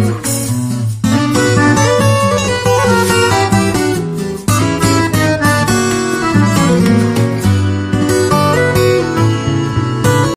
love.